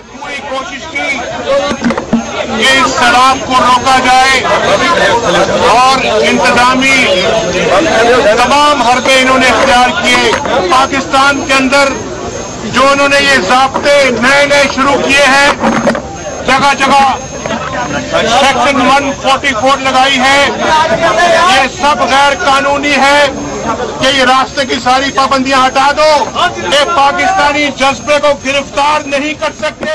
पूरी कोशिश की इस शराब को रोका जाए और इंतजामी तमाम हरबे इन्होंने इख्तियार किए। पाकिस्तान के अंदर जो उन्होंने ये जब्ते नए नए शुरू किए हैं जगह जगह सेक्शन 144 लगाई है। ये सब गैर कानूनी है। कि ये रास्ते की सारी पाबंदियाँ हटा दो। ये पाकिस्तानी जज्बे को गिरफ़्तार नहीं कर सकते।